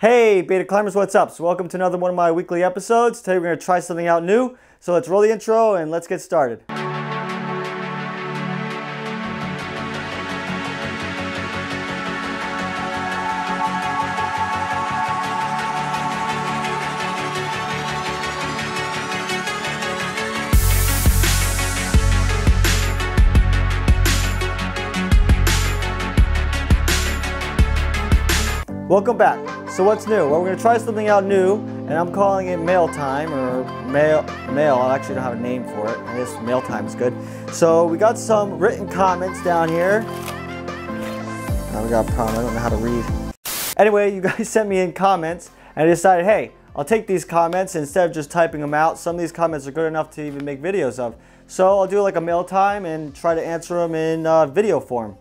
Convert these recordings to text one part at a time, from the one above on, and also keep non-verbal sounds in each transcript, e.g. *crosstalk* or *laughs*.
Hey, Beta Climbers, what's up? So welcome to another one of my weekly episodes. Today we're to try something out new. So let's roll the intro and let's get started. Welcome back. So what's new? Well, we're gonna try something out new, and I'm calling it mail time or mail. Mail. I actually don't have a name for it. I guess mail time is good. So we got some written comments down here. Now we got a problem. I don't know how to read. Anyway, you guys *laughs* sent me in comments, and I decided, hey, I'll take these comments instead of just typing them out. Some of these comments are good enough to even make videos of. So I'll do like a mail time and try to answer them in uh, video form.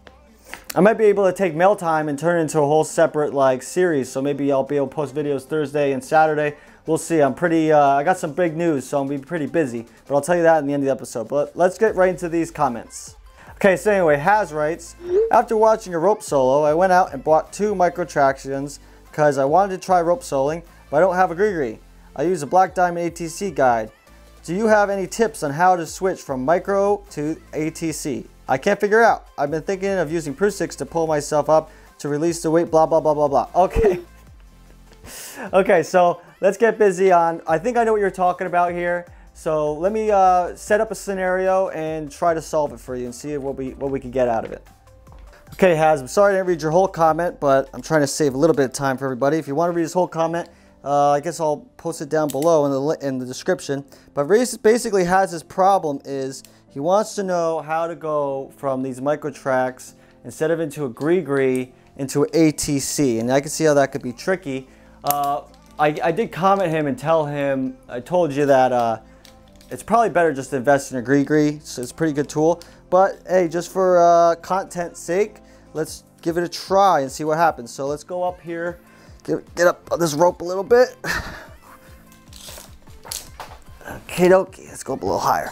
I might be able to take mail time and turn it into a whole separate like series. So maybe I'll be able to post videos Thursday and Saturday. We'll see. I'm pretty, uh, I got some big news, so I'm be pretty busy. But I'll tell you that in the end of the episode. But let's get right into these comments. Okay, so anyway, Has writes, after watching a rope solo, I went out and bought two Micro Traxions because I wanted to try rope soloing, but I don't have a gree I use a Black Diamond ATC guide. Do you have any tips on how to switch from micro to ATC? I can't figure out. I've been thinking of using Prusik to pull myself up to release the weight, blah, blah, blah, blah, blah. Okay. *laughs* okay, so let's get busy on, I think I know what you're talking about here. So let me uh, set up a scenario and try to solve it for you and see what we, what we can get out of it. Okay, Haz, I'm sorry I didn't read your whole comment, but I'm trying to save a little bit of time for everybody. If you want to read his whole comment, uh, I guess I'll post it down below in the, in the description. But basically Haz's problem is he wants to know how to go from these Micro Trax instead of into a GriGri into an ATC. And I can see how that could be tricky. Uh, I, I, did comment him and tell him, I told you that uh, it's probably better just to invest in a gree So it's a pretty good tool. But hey, just for uh, content sake, let's give it a try and see what happens. So let's go up here, get, get up this rope a little bit. *sighs* Okay, dokie, let's go up a little higher.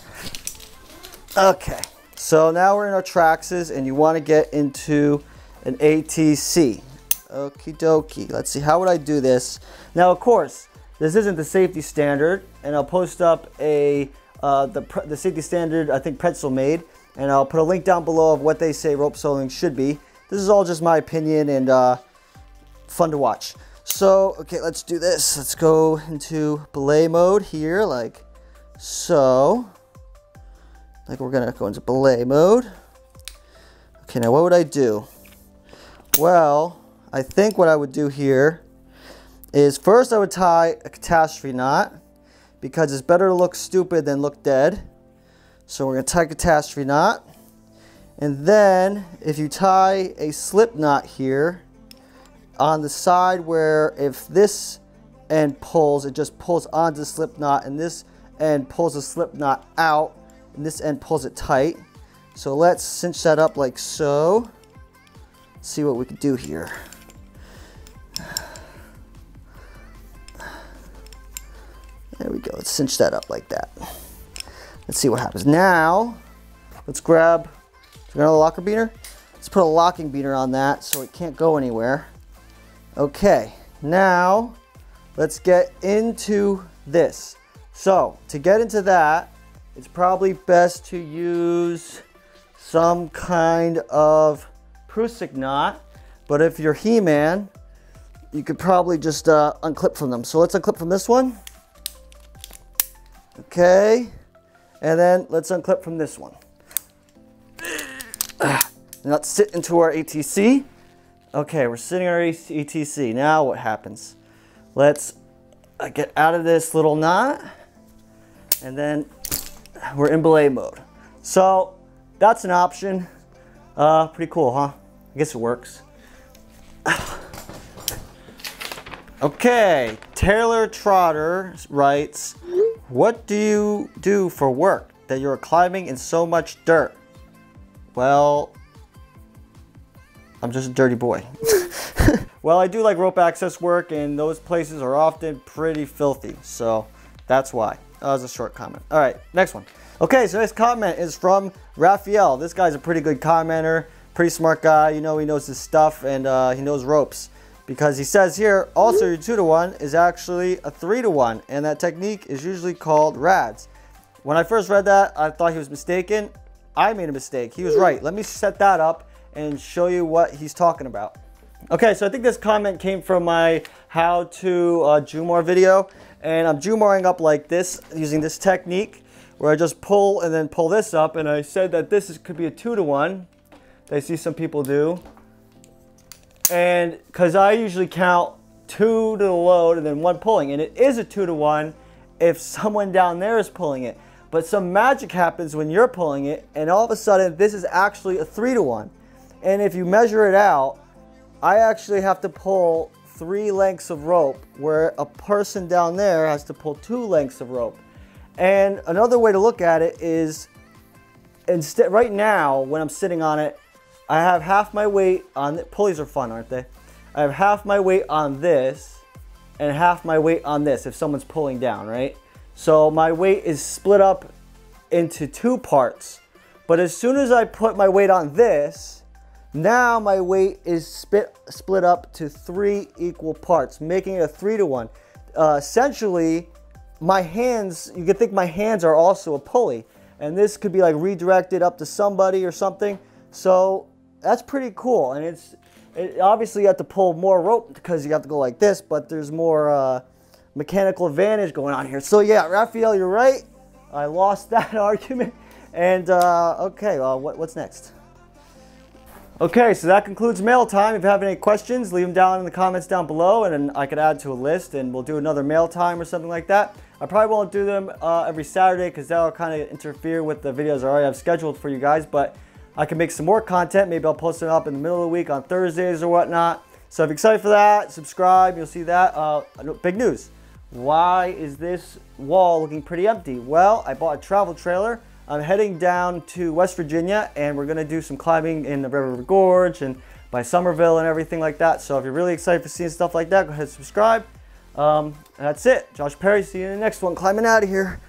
Okay, so now we're in our Traxions and you want to get into an ATC. Okie dokie. Let's see, how would I do this? Now, of course, this isn't the safety standard, and I'll post up a uh, the, the safety standard I think Petzl made, and I'll put a link down below of what they say rope soloing should be. This is all just my opinion and uh, fun to watch. So, okay, let's do this. Let's go into belay mode here, like so. Like we're gonna go into belay mode. Okay, now what would I do? Well, I think what I would do here is first I would tie a catastrophe knot because it's better to look stupid than look dead. So we're gonna tie a catastrophe knot. And then if you tie a slip knot here on the side where if this end pulls, it just pulls onto the slip knot and this end pulls the slip knot out and this end pulls it tight. So let's cinch that up like so. See what we can do here. There we go. Let's cinch that up like that. Let's see what happens. Now, let's grab another locker beater. Let's put a locking beater on that so it can't go anywhere. Okay, now let's get into this. So to get into that, it's probably best to use some kind of Prusik knot. But if you're He-Man, you could probably just uh, unclip from them. So let's unclip from this one. Okay. And then let's unclip from this one. And let's sit into our ATC. Okay, we're sitting our ATC. Now what happens? Let's uh, get out of this little knot. And then we're in belay mode. So that's an option. Uh, pretty cool, huh? I guess it works. *sighs* okay, Taylor Trotter writes, what do you do for work that you're climbing in so much dirt? Well, I'm just a dirty boy. *laughs* well, I do like rope access work and those places are often pretty filthy. So that's why. Was a short comment. All right, next one. Okay, so this comment is from Raphael. This guy's a pretty good commenter, pretty smart guy. You know, he knows his stuff and uh, he knows ropes. because he says here also your two to one is actually a three to one and that technique is usually called rads. When I first read that, I thought he was mistaken. I made a mistake. He was right. Let me set that up and show you what he's talking about. Okay, so I think this comment came from my how to uh, Jumar video and I'm Jumaring up like this using this technique where I just pull and then pull this up and I said that this is, could be a two to one. That I see some people do. And because I usually count two to the load and then one pulling, and it is a two to one if someone down there is pulling it. But some magic happens when you're pulling it, and all of a sudden, this is actually a three to one. And if you measure it out, I actually have to pull three lengths of rope, where a person down there has to pull two lengths of rope. And another way to look at it is, instead, right now, when I'm sitting on it, I have half my weight on, the, pulleys are fun, aren't they? I have half my weight on this and half my weight on this if someone's pulling down, right? So my weight is split up into two parts. But as soon as I put my weight on this, now my weight is split, split up to three equal parts, making it a three to one. Uh, essentially, my hands, you could think my hands are also a pulley. And this could be like redirected up to somebody or something. So that's pretty cool. And it's it, obviously you have to pull more rope because you have to go like this, but there's more uh, mechanical advantage going on here. So yeah, Raphael, you're right. I lost *laughs* that argument. And uh, okay, well, what, what's next? Okay, so that concludes mail time. If you have any questions, leave them down in the comments down below and I could add to a list and we'll do another mail time or something like that. I probably won't do them uh, every Saturday because that'll kind of interfere with the videos I already have scheduled for you guys, but I can make some more content. Maybe I'll post it up in the middle of the week on Thursdays or whatnot. So if you're excited for that, subscribe. You'll see that. Uh, big news. Why is this wall looking pretty empty? Well, I bought a travel trailer. I'm heading down to West Virginia and we're to do some climbing in the River Gorge and by Summersville and everything like that. So if you're really excited for seeing stuff like that, go ahead and subscribe. Um, that's it. Josh Perry, see you in the next one. Climbing out of here.